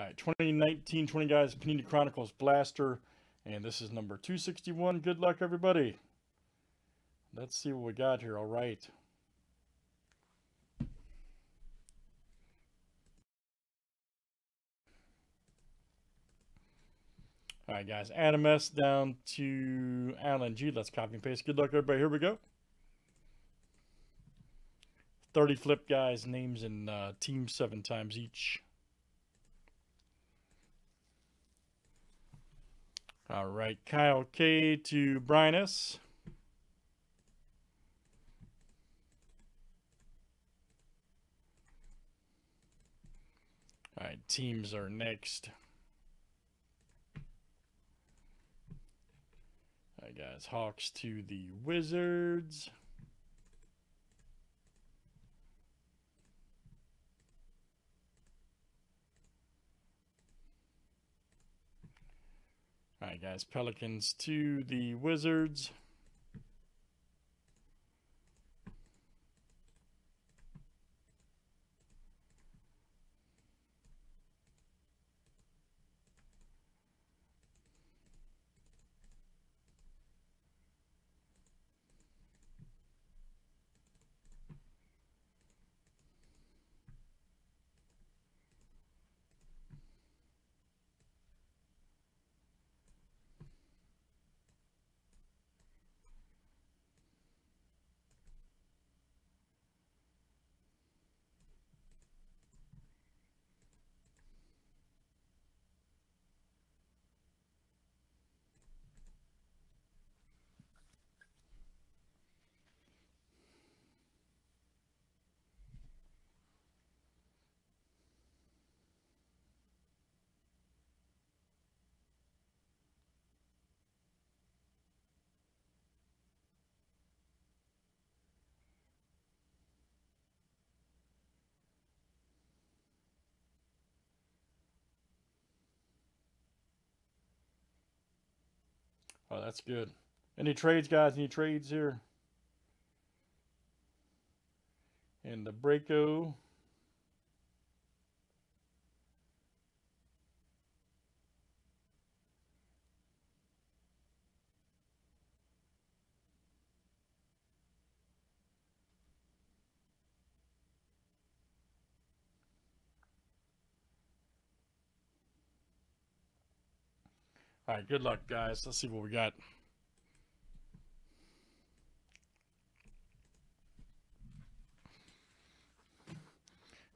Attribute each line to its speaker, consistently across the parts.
Speaker 1: All right, 2019 20 guys, Panini Chronicles Blaster. And this is number 261. Good luck, everybody. Let's see what we got here. All right. All right, guys. Adam S. down to Alan G. Let's copy and paste. Good luck, everybody. Here we go. 30 flip guys, names and uh, teams seven times each. All right, Kyle K to Brian. All right, teams are next. All right, guys, Hawks to the Wizards. Right, guys. Pelicans to the Wizards. Oh, that's good. Any trades, guys? Any trades here? And the Breako. All right, good luck, guys. Let's see what we got.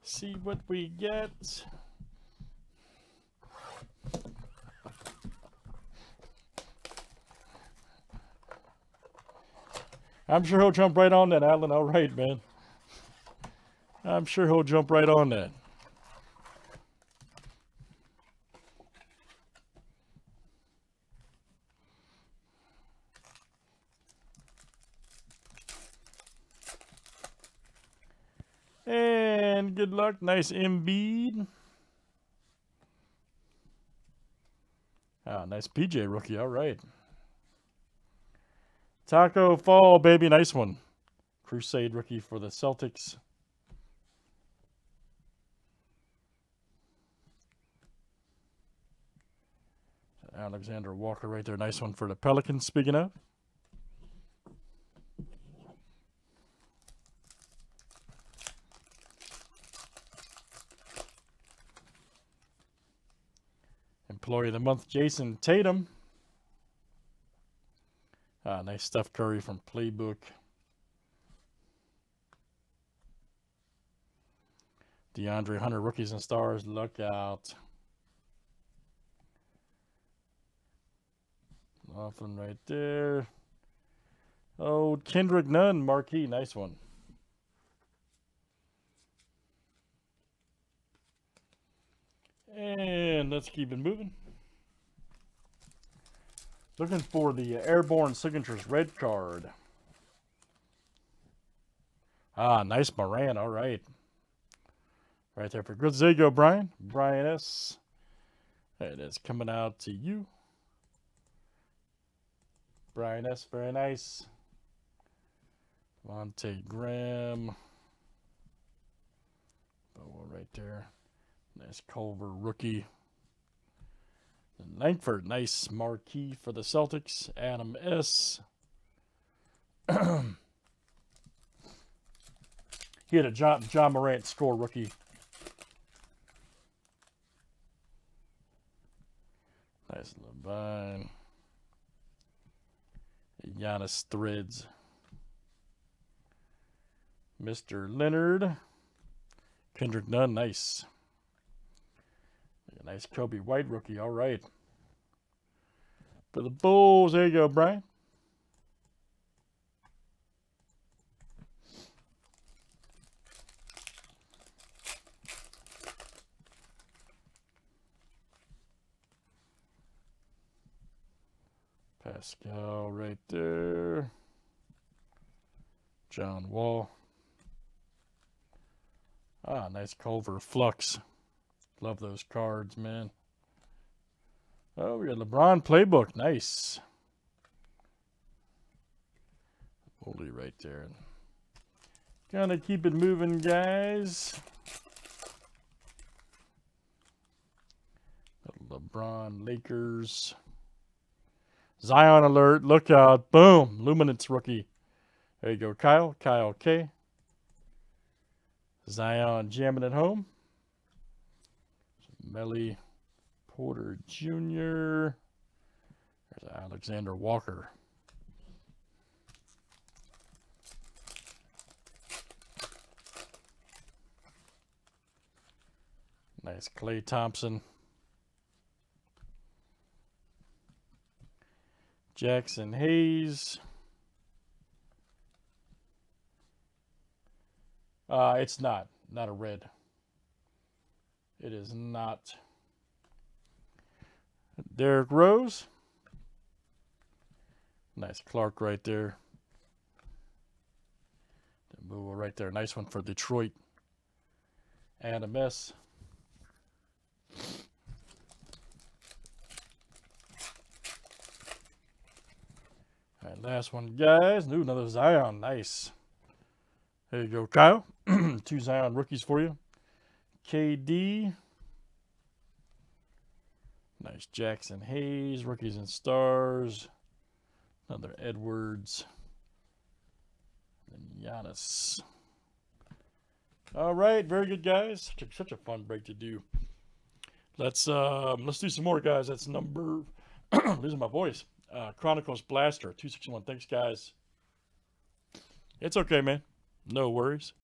Speaker 1: See what we get. I'm sure he'll jump right on that, Alan. All right, man. I'm sure he'll jump right on that. And good luck. Nice Embiid. Ah, nice PJ rookie. All right. Tacko Fall, baby. Nice one. Crusade rookie for the Celtics. Alexander Walker right there. Nice one for the Pelicans, speaking of. Employee of the Month, Jayson Tatum. Ah, nice Steph Curry from Playbook. DeAndre Hunter, Rookies and Stars, look out. Nothing right there. Oh, Kendrick Nunn, marquee, nice one. And let's keep it moving. Looking for the Airborne Signatures red card. Ah, nice Morant. All right. Right there for good. There you go, Brian. Brian S. It is coming out to you. Brian S. Very nice. Monte Graham. Oh, right there. Nice Culver rookie. Langford, nice marquee for the Celtics. Adam S. he had a Ja, Ja Morant score rookie. Nice LaVine. Giannis threads. Mr. Leonard. Kendrick Nunn, nice. Nice Coby White rookie, all right. For the Bulls, there you go, Brian. Pascal right there. John Wall. Ah, nice Culver Flux. Love those cards, man. Oh, we got LeBron playbook. Nice. Holy right there. Gonna keep it moving, guys. LeBron Lakers. Zion alert. Look out. Boom. Luminance rookie. There you go, Kyle. Kyle K. Zion jamming at home. Melly Porter Jr. There's Alexander Walker. Nice Klay Thompson. Jaxson Hayes. Uh, it's not. Not a red. It is not. Derrick Rose. Nice Clark right there. Right there. Nice one for Detroit. And a miss. All right, last one, guys. Ooh, another Zion. Nice. There you go, Kyle. Two Zion rookies for you. KD. Nice Jaxson Hayes, rookies and stars. Another Edwards. And Giannis. All right, very good, guys. Such a, such a fun break to do. Let's um, let's do some more, guys. That's number losing my voice. Uh, Chronicles Blaster two sixty one. Thanks, guys. It's okay, man. No worries.